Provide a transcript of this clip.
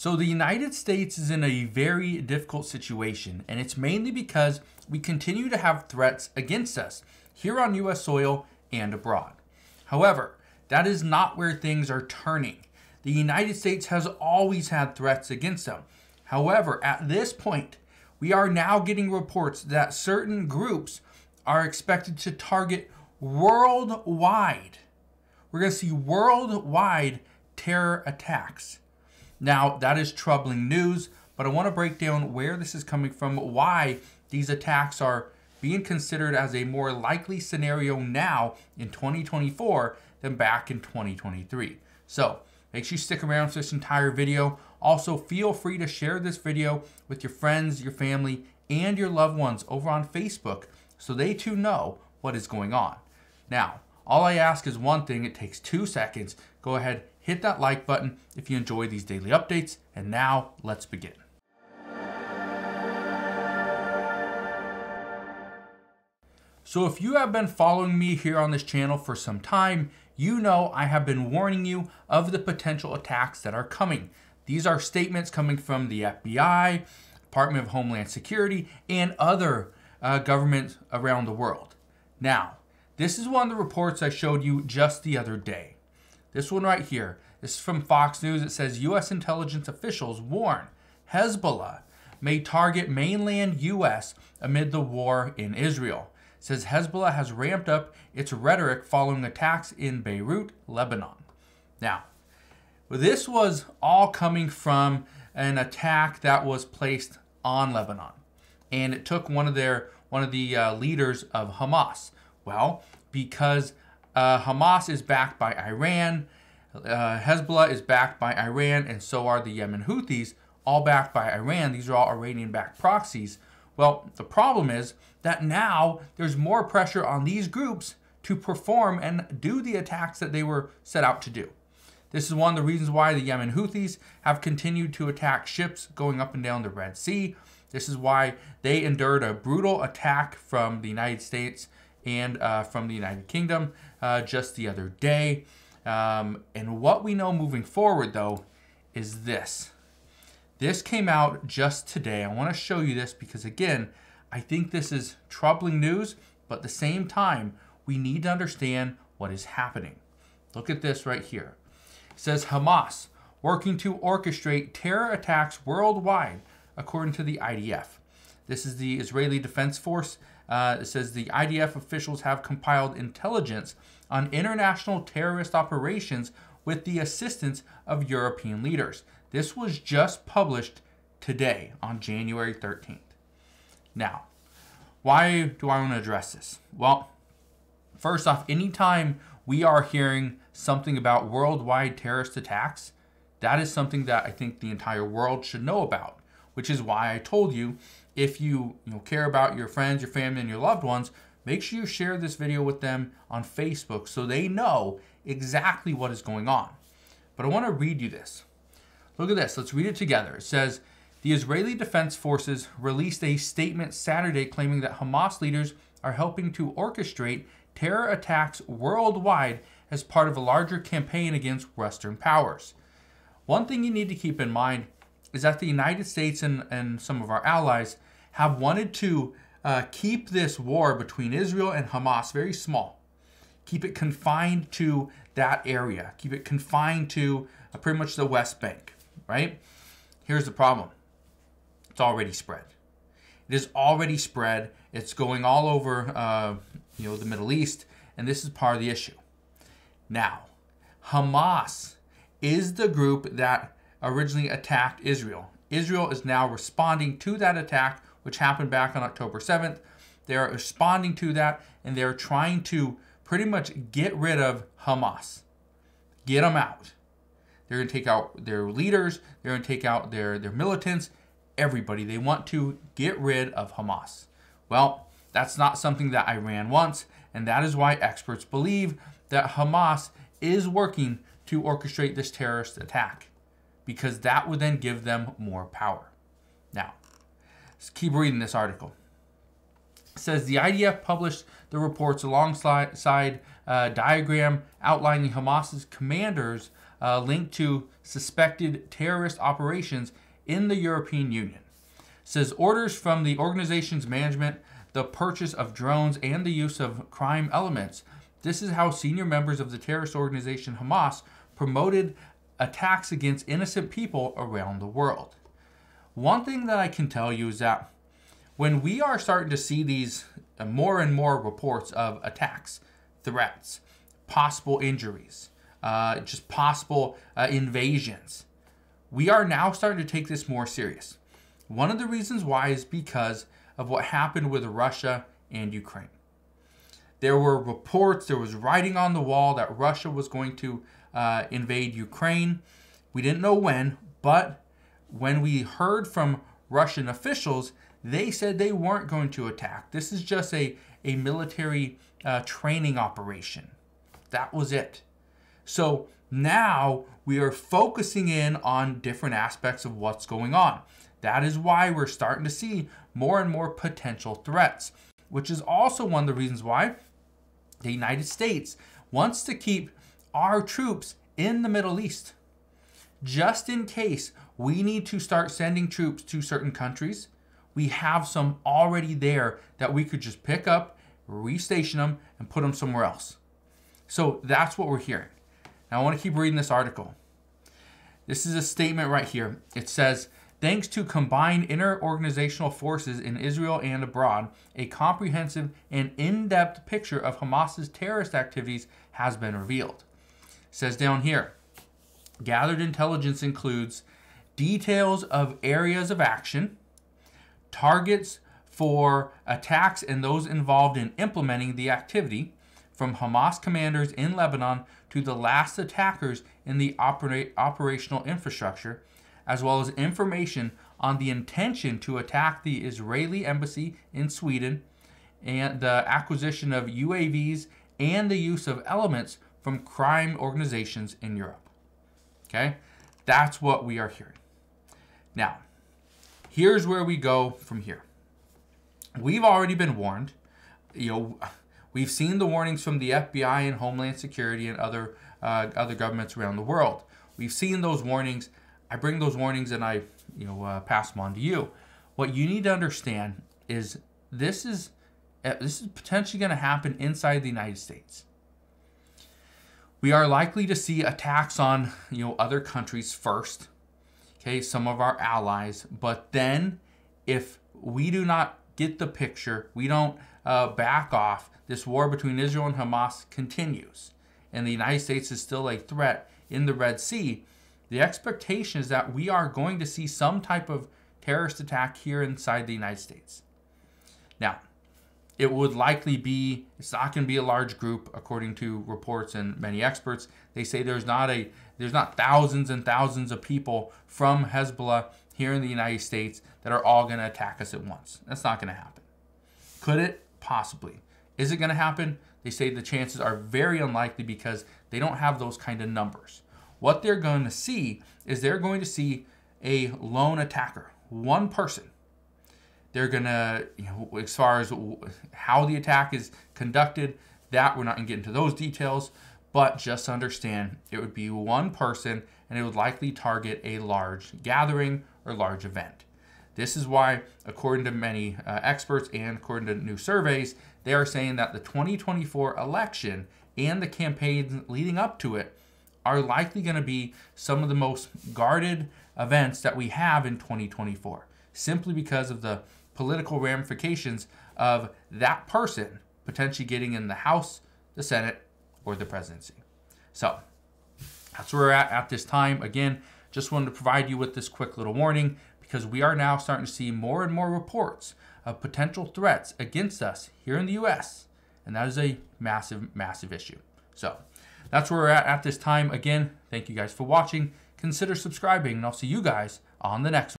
So the United States is in a very difficult situation, and it's mainly because we continue to have threats against us here on US soil and abroad. However, that is not where things are turning. The United States has always had threats against them. However, at this point, we are now getting reports that certain groups are expected to target worldwide. We're going to see worldwide terror attacks. Now, that is troubling news, but I want to break down where this is coming from, why these attacks are being considered as a more likely scenario now in 2024 than back in 2023. So, make sure you stick around for this entire video. Also, feel free to share this video with your friends, your family, and your loved ones over on Facebook so they too know what is going on. Now, all I ask is one thing, it takes two seconds. Go ahead, hit that like button if you enjoy these daily updates, and now let's begin. So if you have been following me here on this channel for some time, you know I have been warning you of the potential attacks that are coming. These are statements coming from the FBI, Department of Homeland Security, and other uh, governments around the world. Now, this is one of the reports I showed you just the other day. This one right here. This is from Fox News. It says U.S. intelligence officials warn Hezbollah may target mainland U.S. amid the war in Israel. It says Hezbollah has ramped up its rhetoric following attacks in Beirut, Lebanon. Now, this was all coming from an attack that was placed on Lebanon, and it took one of their one of the uh, leaders of Hamas. Well, because uh, Hamas is backed by Iran, uh, Hezbollah is backed by Iran, and so are the Yemen Houthis, all backed by Iran. These are all Iranian backed proxies. Well, the problem is that now there's more pressure on these groups to perform and do the attacks that they were set out to do. This is one of the reasons why the Yemen Houthis have continued to attack ships going up and down the Red Sea. This is why they endured a brutal attack from the United States and uh, from the United Kingdom uh, just the other day. Um, and what we know moving forward, though, is this. This came out just today. I want to show you this because, again, I think this is troubling news, but at the same time, we need to understand what is happening. Look at this right here. It says Hamas working to orchestrate terror attacks worldwide, according to the IDF. This is the Israeli Defense Force uh, it says the IDF officials have compiled intelligence on international terrorist operations with the assistance of European leaders. This was just published today on January 13th. Now, why do I want to address this? Well, first off, anytime we are hearing something about worldwide terrorist attacks, that is something that I think the entire world should know about, which is why I told you if you, you know, care about your friends, your family, and your loved ones, make sure you share this video with them on Facebook so they know exactly what is going on. But I want to read you this. Look at this. Let's read it together. It says, the Israeli Defense Forces released a statement Saturday claiming that Hamas leaders are helping to orchestrate terror attacks worldwide as part of a larger campaign against Western powers. One thing you need to keep in mind is that the United States and, and some of our allies have wanted to uh, keep this war between Israel and Hamas very small. Keep it confined to that area. Keep it confined to uh, pretty much the West Bank, right? Here's the problem. It's already spread. It is already spread. It's going all over, uh, you know, the Middle East, and this is part of the issue. Now, Hamas is the group that originally attacked Israel. Israel is now responding to that attack, which happened back on October 7th. They're responding to that and they're trying to pretty much get rid of Hamas, get them out. They're going to take out their leaders, they're going to take out their, their militants, everybody. They want to get rid of Hamas. Well, that's not something that Iran wants, and that is why experts believe that Hamas is working to orchestrate this terrorist attack because that would then give them more power. Now, let's keep reading this article. It says the IDF published the reports alongside a diagram outlining Hamas's commanders uh, linked to suspected terrorist operations in the European Union. It says orders from the organization's management, the purchase of drones, and the use of crime elements. This is how senior members of the terrorist organization Hamas promoted attacks against innocent people around the world. One thing that I can tell you is that when we are starting to see these uh, more and more reports of attacks, threats, possible injuries, uh, just possible uh, invasions, we are now starting to take this more serious. One of the reasons why is because of what happened with Russia and Ukraine. There were reports, there was writing on the wall that Russia was going to uh, invade Ukraine. We didn't know when, but when we heard from Russian officials, they said they weren't going to attack. This is just a, a military uh, training operation. That was it. So now we are focusing in on different aspects of what's going on. That is why we're starting to see more and more potential threats, which is also one of the reasons why the United States wants to keep our troops in the Middle East. Just in case we need to start sending troops to certain countries, we have some already there that we could just pick up, restation them, and put them somewhere else. So that's what we're hearing. Now I want to keep reading this article. This is a statement right here. It says, Thanks to combined inter-organizational forces in Israel and abroad, a comprehensive and in-depth picture of Hamas's terrorist activities has been revealed. It says down here, gathered intelligence includes details of areas of action, targets for attacks and those involved in implementing the activity, from Hamas commanders in Lebanon to the last attackers in the opera- operational infrastructure, as well as information on the intention to attack the Israeli embassy in Sweden and the acquisition of UAVs and the use of elements from crime organizations in Europe. Okay? That's what we are hearing. Now, here's where we go from here. We've already been warned. You know, we've seen the warnings from the FBI and Homeland Security and other uh, other governments around the world. We've seen those warnings. I bring those warnings and I, you know, uh, pass them on to you. What you need to understand is this is uh, this is potentially going to happen inside the United States. We are likely to see attacks on, you know, other countries first. Okay, some of our allies, but then if we do not get the picture, we don't uh, back off, this war between Israel and Hamas continues, and the United States is still a threat in the Red Sea, the expectation is that we are going to see some type of terrorist attack here inside the United States. Now, it would likely be it's not going to be a large group according to reports and many experts. They say there's not a there's not thousands and thousands of people from hezbollah here in the united states that are all going to attack us at once. That's not going to happen. Could it? Possibly. Is it going to happen? They say the chances are very unlikely because they don't have those kind of numbers. What they're going to see is they're going to see a lone attacker one person they're gonna, you know, as far as how the attack is conducted, that we're not gonna get into those details. But just understand, it would be one person, and it would likely target a large gathering or large event. This is why, according to many uh, experts and according to new surveys, they are saying that the 2024 election and the campaigns leading up to it are likely going to be some of the most guarded events that we have in 2024, simply because of the political ramifications of that person potentially getting in the House, the Senate, or the presidency. So that's where we're at at this time. Again, just wanted to provide you with this quick little warning because we are now starting to see more and more reports of potential threats against us here in the US. And that is a massive, massive issue. So that's where we're at at this time. Again, thank you guys for watching. Consider subscribing, and I'll see you guys on the next one.